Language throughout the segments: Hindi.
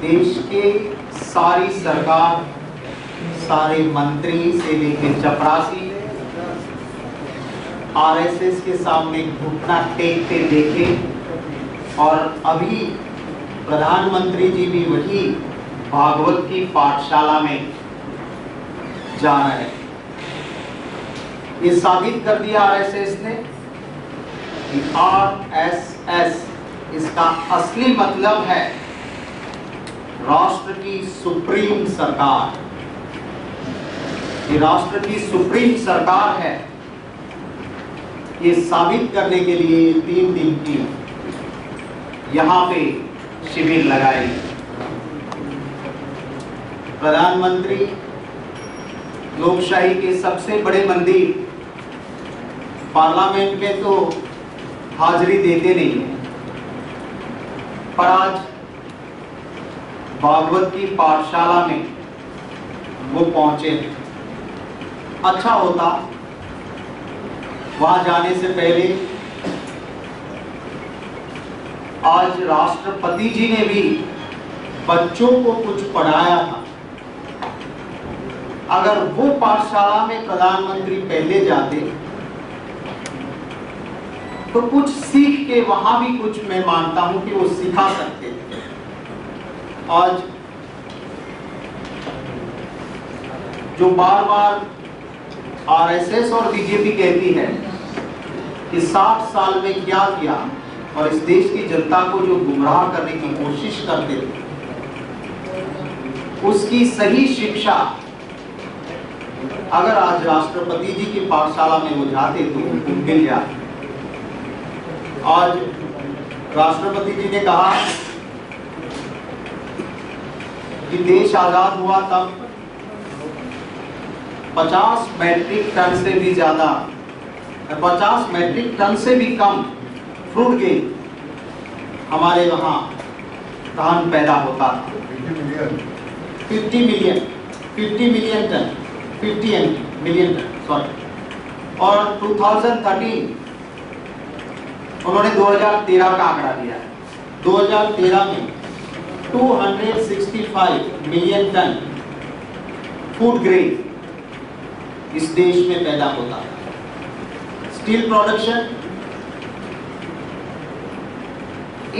देश के सारी सरकार, सारे मंत्री से लेके चपरासी, आरएसएस के सामने घुटना टेकते देखे, और अभी प्रधानमंत्री जी भी वही भागवत की पाठशाला में जा रहे हैं। ये साबित कर दिया आरएसएस ने कि आरएसएस, इसका असली मतलब है राष्ट्र की सुप्रीम सरकार। ये राष्ट्र की सुप्रीम सरकार है। ये साबित करने के लिए तीन दिन की यहाँ पे शिविर लगाई। प्रधानमंत्री लोकशाही के सबसे बड़े मंदिर पार्लियामेंट में तो हाजिरी देते नहीं है। पर आज भागवत की पाठशाला में वो पहुँचे। अच्छा होता। वहाँ जाने से पहले आज राष्ट्रपति जी ने भी बच्चों को कुछ पढ़ाया था। अगर वो पाठशाला में प्रधानमंत्री पहले जाते तो कुछ सीख के वहाँ भी कुछ मैं मानता हूँ कि वो सिखा सकते थे। आज जो बार बार आरएसएस और बीजेपी कहती है कि 60 साल में क्या किया और इस देश की जनता को जो गुमराह करने की कोशिश करते थे, उसकी सही शिक्षा अगर आज राष्ट्रपति जी की पाठशाला में वो जाते तो मिल जाते। आज राष्ट्रपति जी ने कहा कि देश आज़ाद हुआ तब 50 मैट्रिक टन से भी ज़्यादा 50 मैट्रिक टन से भी कम फ्रूट के हमारे वहाँ धान पैदा होता था। 50 million 50 million ton 50 million ton sorry और 2013 उन्होंने 2013 का आंकड़ा दिया है। 2013 में 265 मिलियन टन फ़ूड ग्रेन इस देश में पैदा होता है। स्टील प्रोडक्शन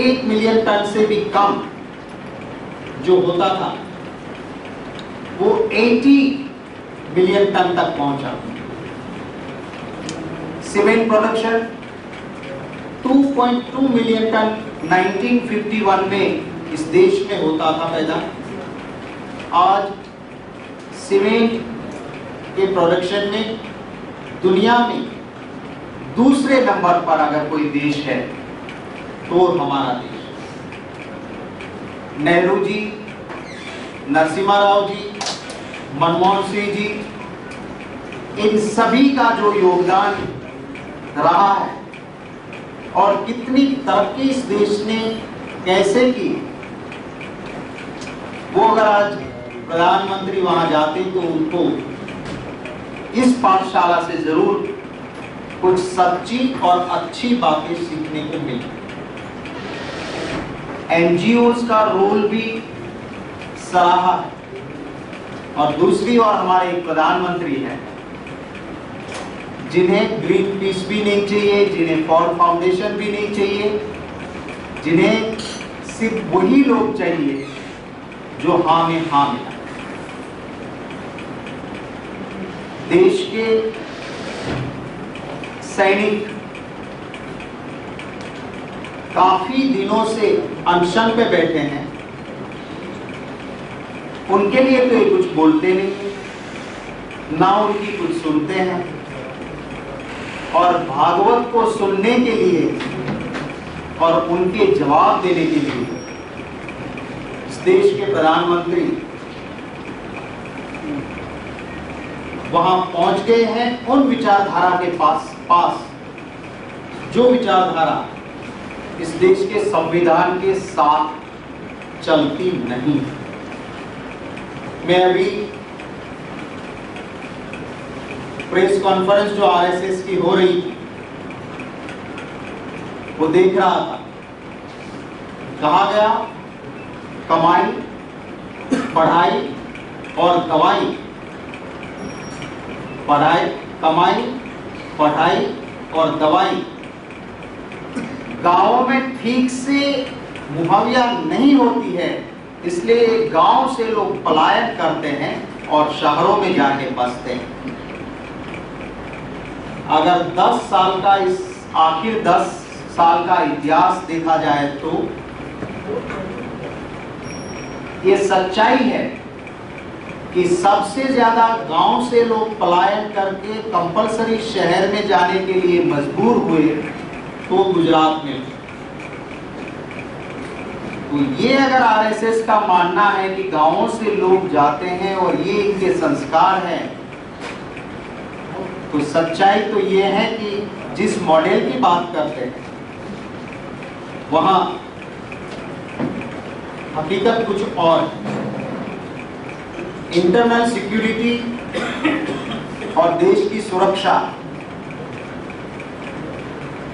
एक मिलियन टन से भी कम जो होता था, वो 80 मिलियन टन तक पहुँचा। सीमेंट प्रोडक्शन 2.2 मिलियन टन 1951 में इस देश में होता था पैदा आज सीमेंट के प्रोडक्शन में, दुनिया में दूसरे नंबर पर अगर कोई देश है तो हमारा देश। नेहरू जी, नरसिम्हा राव जी, मनमोहन सिंह जी, इन सभी का जो योगदान रहा है, और कितनी तरक्की इस देश ने कैसे की वो अगर आज प्रधानमंत्री वहाँ जाते तो उनको इस पाठशाला से ज़रूर कुछ सच्ची और अच्छी बातें सीखने को मिली। एनजीओ का रोल भी सराहा और दूसरी ओर हमारे एक प्रधानमंत्री हैं, जिन्हें ग्रीन पीस भी नहीं चाहिए, जिन्हें फॉर फाउंडेशन भी नहीं चाहिए, जिन्हें सिर्फ़ वही लोग चाहिए जो हाँ में हाँ मिला। देश के सैनिक काफ़ी दिनों से अनशन पे बैठे हैं। उनके लिए तो ये कुछ बोलते नहीं, ना उनकी कुछ सुनते हैं। और भागवत को सुनने के लिए और उनके जवाब देने के लिए देश के प्रधानमंत्री वहाँ पहुँच गए हैं उन विचारधारा के पास पास। जो विचारधारा इस देश के संविधान के साथ चलती नहीं मैं अभी प्रेस कॉन्फ्रेंस जो आरएसएस की हो रही थी, वो देख रहा था। कहा गया कमाई, पढ़ाई और दवाई। पढ़ाई, कमाई, पढ़ाई और दवाई। गाँवों में ठीक से मुहैया नहीं होती है, इसलिए गाँव से लोग पलायन करते हैं और शहरों में जाके बसते हैं। अगर 10 साल का इस, आखिर 10 साल का इतिहास देखा जाए तो ये सच्चाई है कि सबसे ज़्यादा गाँव से लोग पलायन करके कंपलसरी शहर में जाने के लिए मजबूर हुए तो गुजरात में। तो ये अगर आरएसएस का मानना है कि गाँवों से लोग जाते हैं और ये इनके संस्कार हैं तो सच्चाई तो ये है कि जिस मॉडल की बात करते हैं, वहाँ हकीकत कुछ और। इंटरनल सिक्योरिटी और देश की सुरक्षा।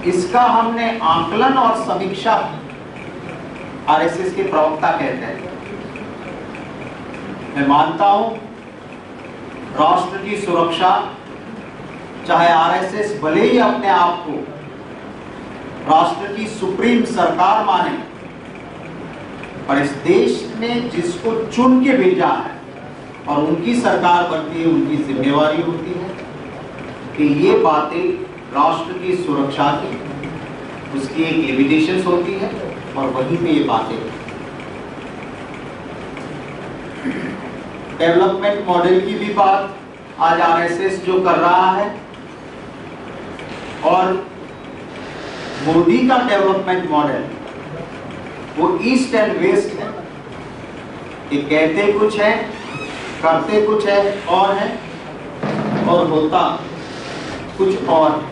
इसका हमने आकलन और समीक्षा आरएसएस के प्रवक्ता कहते हैं। मैं मानता हूँ, राष्ट्र की सुरक्षा, चाहे आरएसएस भले ही अपने आप को राष्ट्र की सुप्रीम सरकार माने पर इस देश ने जिसको चुन के भेजा है, और उनकी सरकार बनती है, उनकी जिम्मेवारी होती है कि ये बातें राष्ट्र की सुरक्षा की, उसकी एक लिमिटेशंस होती है, और वहीं पे ये बातें डेवलपमेंट मॉडल की भी बात आज आरएसएस जो कर रहा है, और मोदी का डेवलपमेंट मॉडल वो ईस्ट एंड वेस्ट है। ये कहते कुछ है, करते कुछ है, और है, और होता कुछ और। है